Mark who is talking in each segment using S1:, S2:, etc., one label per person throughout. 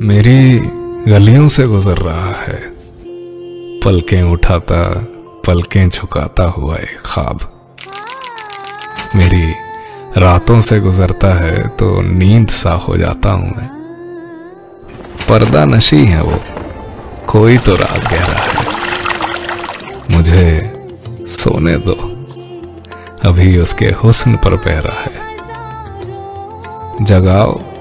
S1: मेरी गलियों से गुजर रहा है। पलकें उठाता, पलकें झुकाता हुआ एक ख्वाब। मेरी रातों से गुजरता है तो नींद सा हो जाता हूँ मैं। पर्दा नशी है वो। कोई तो राज गहरा है। मुझे सोने दो। अभी उसके हुस्न पर पहरा है। जगाओ।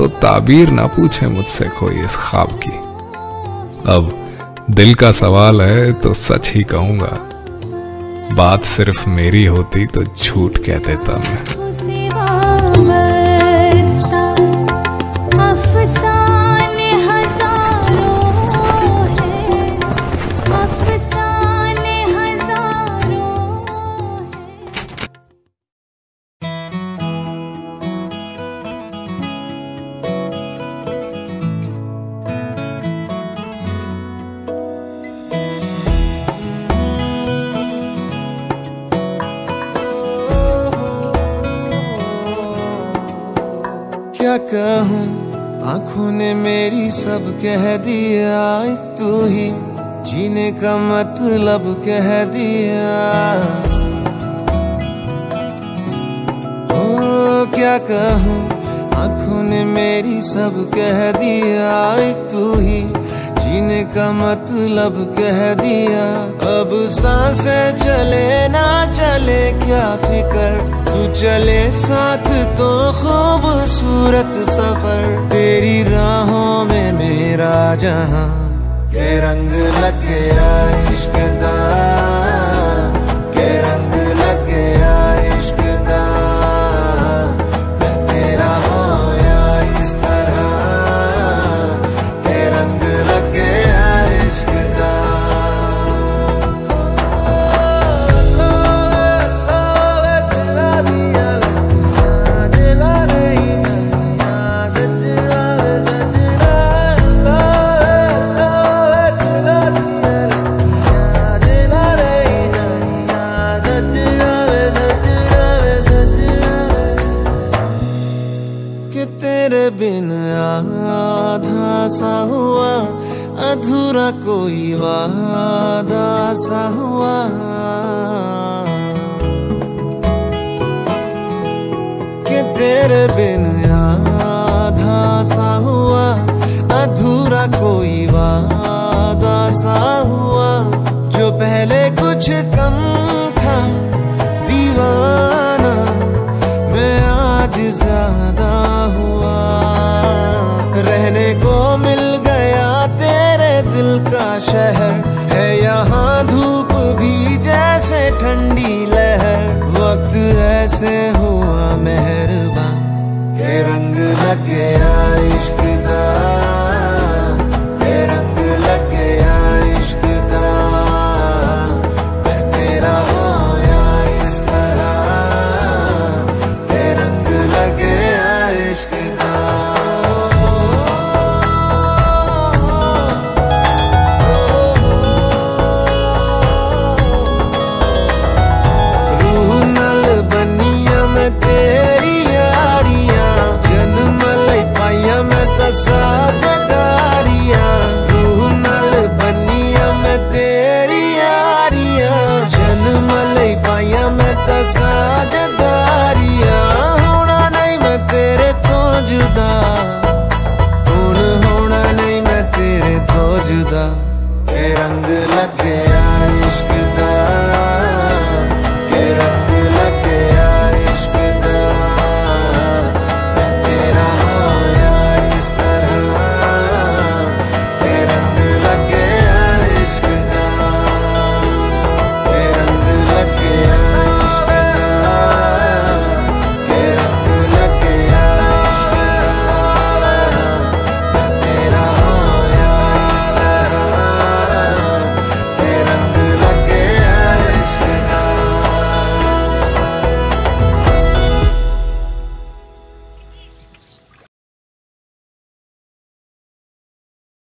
S1: तो ताबीर ना पूछे मुझसे कोई इस ख्वाब की। अब दिल का सवाल है तो सच ही कहूँगा। बात सिर्फ़ मेरी होती तो झूठ कह देता मैं।
S2: कहूँ, आँखों ने मेरी सब कह दिया, एक तू ही जीने का मतलब कह दिया। ओ क्या कहूँ, आँखों ने मेरी सब कह दिया, एक तू ही जीने का मतलब कह दिया। अब साँसें चले ना चले, क्या फिकर? तू चले साथ तो खूबसूरत सफ़र तेरी राहों में मेरा जहाँ। ये रंग लग गया इश्क दा आधा सा हुआ, अधूरा कोई वादा सा हुआ। कि तेरे बिन आधा सा हुआ, अधूरा कोई वादा सा हुआ। जो पहले कुछ ठंडी लहर वक्त ऐसे हुआ मेहरबान। के रंग लग गया।